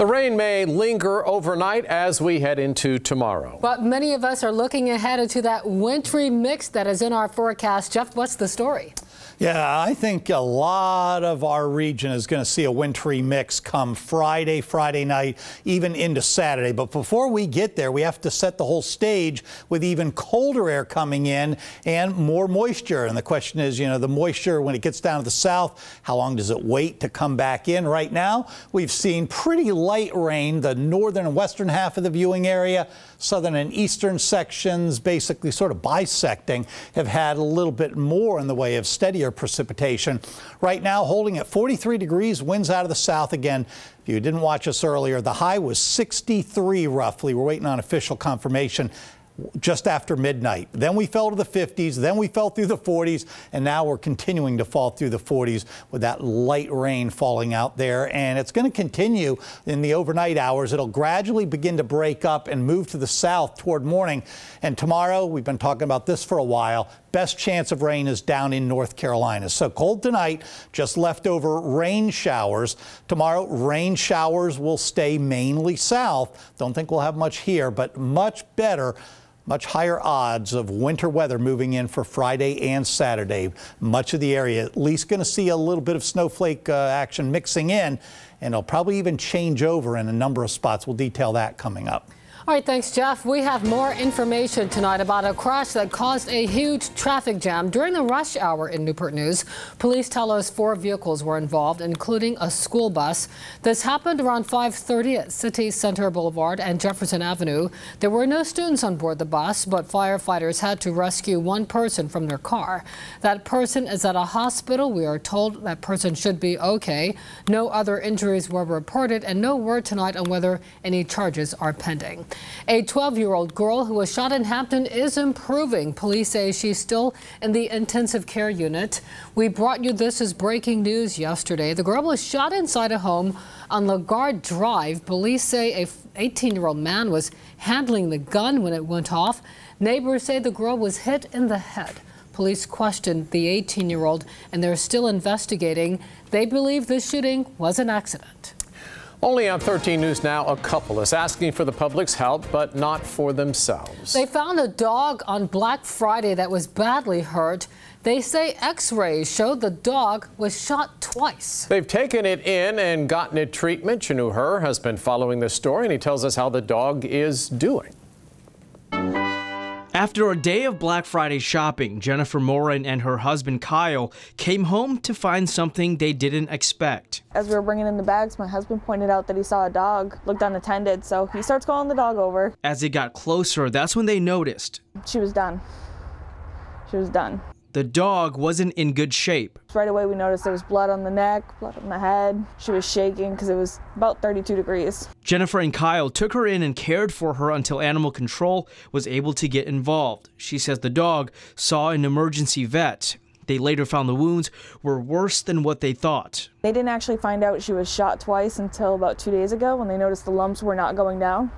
The rain may linger overnight as we head into tomorrow. But many of us are looking ahead into that wintry mix that is in our forecast. Jeff, what's the story? Yeah, I think a lot of our region is going to see a wintry mix come Friday, Friday night, even into Saturday. But before we get there, we have to set the whole stage with even colder air coming in and more moisture. And the question is, you know, the moisture, when it gets down to the south, how long does it wait to come back in? Right now, we've seen pretty light rain, the northern and western half of the viewing area, southern and eastern sections, basically sort of bisecting, have had a little bit more in the way of steadier precipitation. Right now, holding at 43 degrees, winds out of the south again. If you didn't watch us earlier, the high was 63 roughly. We're waiting on official confirmation just after midnight. Then we fell to the 50s, then we fell through the 40s, and now we're continuing to fall through the 40s with that light rain falling out there. And it's going to continue in the overnight hours. It'll gradually begin to break up and move to the south toward morning. And tomorrow, we've been talking about this for a while, best chance of rain is down in North Carolina. So cold tonight, just leftover rain showers. Tomorrow, rain showers will stay mainly south. Don't think we'll have much here, but much better much higher odds of winter weather moving in for Friday and Saturday. Much of the area at least going to see a little bit of snowflake uh, action mixing in, and it'll probably even change over in a number of spots. We'll detail that coming up. All right, thanks, Jeff. We have more information tonight about a crash that caused a huge traffic jam during the rush hour in Newport News. Police tell us four vehicles were involved, including a school bus. This happened around 5:30 at City Center Boulevard and Jefferson Avenue. There were no students on board the bus, but firefighters had to rescue one person from their car. That person is at a hospital. We are told that person should be okay. No other injuries were reported, and no word tonight on whether any charges are pending. A 12-year-old girl who was shot in Hampton is improving. Police say she's still in the intensive care unit. We brought you this as breaking news yesterday. The girl was shot inside a home on Lagarde Drive. Police say a 18-year-old man was handling the gun when it went off. Neighbors say the girl was hit in the head. Police questioned the 18-year-old and they're still investigating. They believe this shooting was an accident. Only on 13 News Now, a couple is asking for the public's help, but not for themselves. They found a dog on Black Friday that was badly hurt. They say x-rays showed the dog was shot twice. They've taken it in and gotten it treatment. Chenue Her has been following this story, and he tells us how the dog is doing. After a day of Black Friday shopping, Jennifer Morin and her husband Kyle came home to find something they didn't expect. As we were bringing in the bags, my husband pointed out that he saw a dog, looked unattended, so he starts calling the dog over. As it got closer, that's when they noticed. She was done. She was done. The dog wasn't in good shape. Right away, we noticed there was blood on the neck, blood on the head. She was shaking because it was about 32 degrees. Jennifer and Kyle took her in and cared for her until animal control was able to get involved. She says the dog saw an emergency vet. They later found the wounds were worse than what they thought. They didn't actually find out she was shot twice until about two days ago when they noticed the lumps were not going down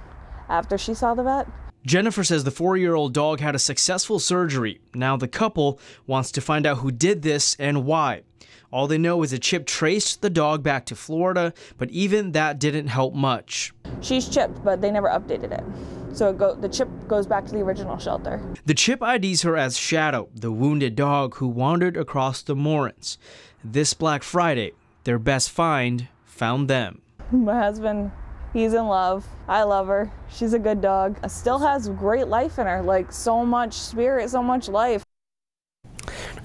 after she saw the vet. Jennifer says the four year old dog had a successful surgery. Now the couple wants to find out who did this and why. All they know is a chip traced the dog back to Florida, but even that didn't help much. She's chipped, but they never updated it. So it go, the chip goes back to the original shelter. The chip IDs her as Shadow, the wounded dog who wandered across the Morins. This Black Friday, their best find found them. My husband He's in love. I love her. She's a good dog. Still has great life in her, like so much spirit, so much life.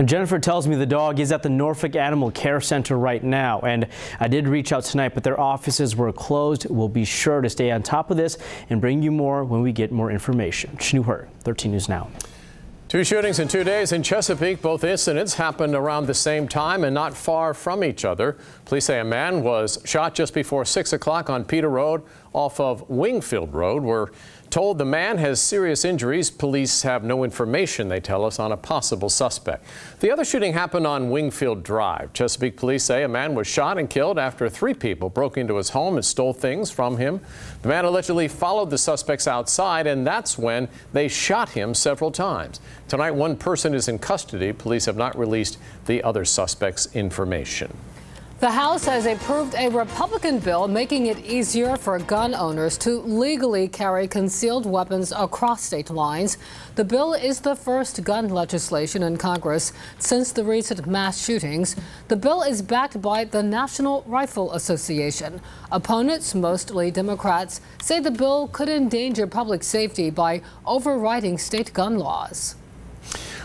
Jennifer tells me the dog is at the Norfolk Animal Care Center right now, and I did reach out tonight, but their offices were closed. We'll be sure to stay on top of this and bring you more when we get more information. Chenue Her, 13 News Now. Two shootings in two days in Chesapeake. Both incidents happened around the same time and not far from each other. Police say a man was shot just before 6 o'clock on Peter Road off of Wingfield Road, where Told the man has serious injuries. Police have no information, they tell us, on a possible suspect. The other shooting happened on Wingfield Drive. Chesapeake police say a man was shot and killed after three people broke into his home and stole things from him. The man allegedly followed the suspects outside, and that's when they shot him several times. Tonight, one person is in custody. Police have not released the other suspect's information. The House has approved a Republican bill making it easier for gun owners to legally carry concealed weapons across state lines. The bill is the first gun legislation in Congress since the recent mass shootings. The bill is backed by the National Rifle Association. Opponents, mostly Democrats, say the bill could endanger public safety by overriding state gun laws.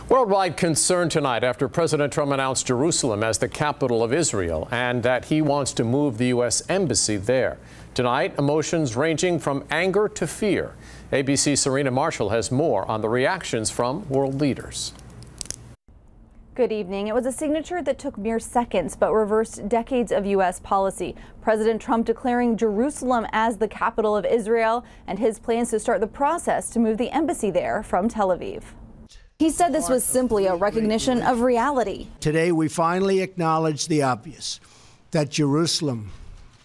Worldwide concern tonight after President Trump announced Jerusalem as the capital of Israel and that he wants to move the U.S. embassy there. Tonight, emotions ranging from anger to fear. ABC's Serena Marshall has more on the reactions from world leaders. Good evening. It was a signature that took mere seconds but reversed decades of U.S. policy. President Trump declaring Jerusalem as the capital of Israel and his plans to start the process to move the embassy there from Tel Aviv. He said this was simply a recognition of reality. Today, we finally acknowledge the obvious that Jerusalem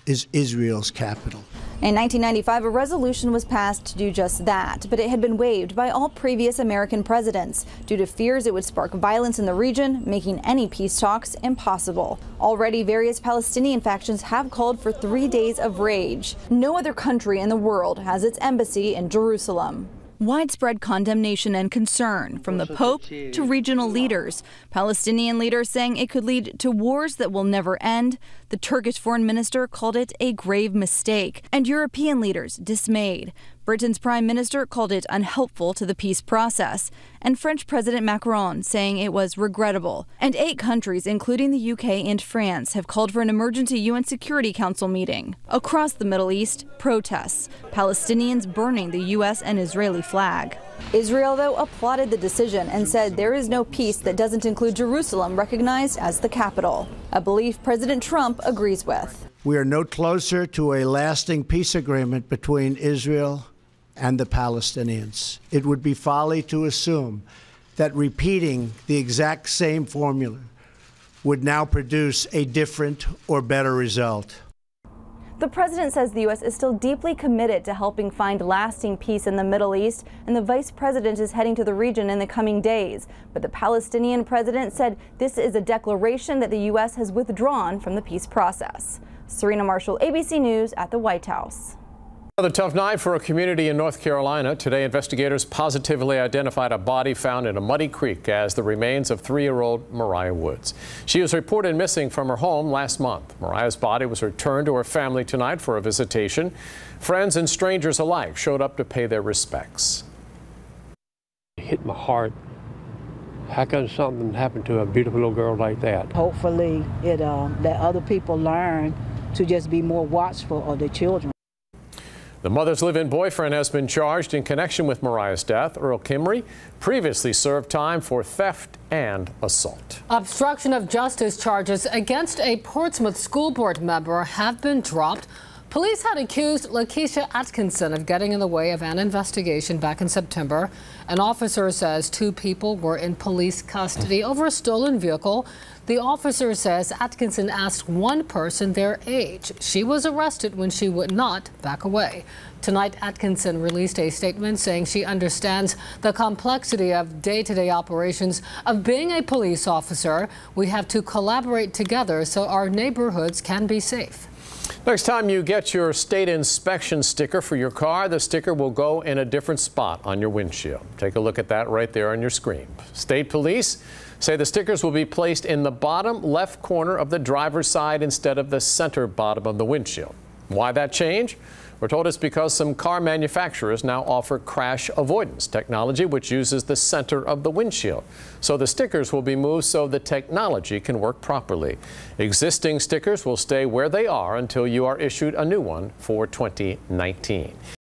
is Israel's capital. In 1995, a resolution was passed to do just that, but it had been waived by all previous American presidents due to fears it would spark violence in the region, making any peace talks impossible. Already, various Palestinian factions have called for three days of rage. No other country in the world has its embassy in Jerusalem. Widespread condemnation and concern from the Pope to regional leaders. Palestinian leaders saying it could lead to wars that will never end. The Turkish foreign minister called it a grave mistake. And European leaders dismayed. Britain's prime minister called it unhelpful to the peace process, and French President Macron saying it was regrettable. And eight countries, including the UK and France, have called for an emergency UN Security Council meeting. Across the Middle East, protests, Palestinians burning the US and Israeli flag. Israel, though, applauded the decision and said there is no peace that doesn't include Jerusalem recognized as the capital, a belief President Trump agrees with. We are no closer to a lasting peace agreement between Israel and the Palestinians. It would be folly to assume that repeating the exact same formula would now produce a different or better result. The president says the U.S. is still deeply committed to helping find lasting peace in the Middle East, and the vice president is heading to the region in the coming days. But the Palestinian president said this is a declaration that the U.S. has withdrawn from the peace process. Serena Marshall, ABC News at the White House. Another tough night for a community in North Carolina. Today, investigators positively identified a body found in a muddy creek as the remains of three-year-old Mariah Woods. She was reported missing from her home last month. Mariah's body was returned to her family tonight for a visitation. Friends and strangers alike showed up to pay their respects. It hit my heart. How can something happen to a beautiful little girl like that? Hopefully, it uh, that other people learn to just be more watchful of their children. The mother's live-in boyfriend has been charged in connection with Mariah's death. Earl Kimrey previously served time for theft and assault. Obstruction of justice charges against a Portsmouth school board member have been dropped. Police had accused Lakeisha Atkinson of getting in the way of an investigation back in September. An officer says two people were in police custody over a stolen vehicle. The officer says Atkinson asked one person their age. She was arrested when she would not back away. Tonight, Atkinson released a statement saying she understands the complexity of day-to-day -day operations of being a police officer. We have to collaborate together so our neighborhoods can be safe. Next time you get your state inspection sticker for your car, the sticker will go in a different spot on your windshield. Take a look at that right there on your screen. State police say the stickers will be placed in the bottom left corner of the driver's side instead of the center bottom of the windshield. Why that change? We're told it's because some car manufacturers now offer crash avoidance technology, which uses the center of the windshield. So the stickers will be moved so the technology can work properly. Existing stickers will stay where they are until you are issued a new one for 2019.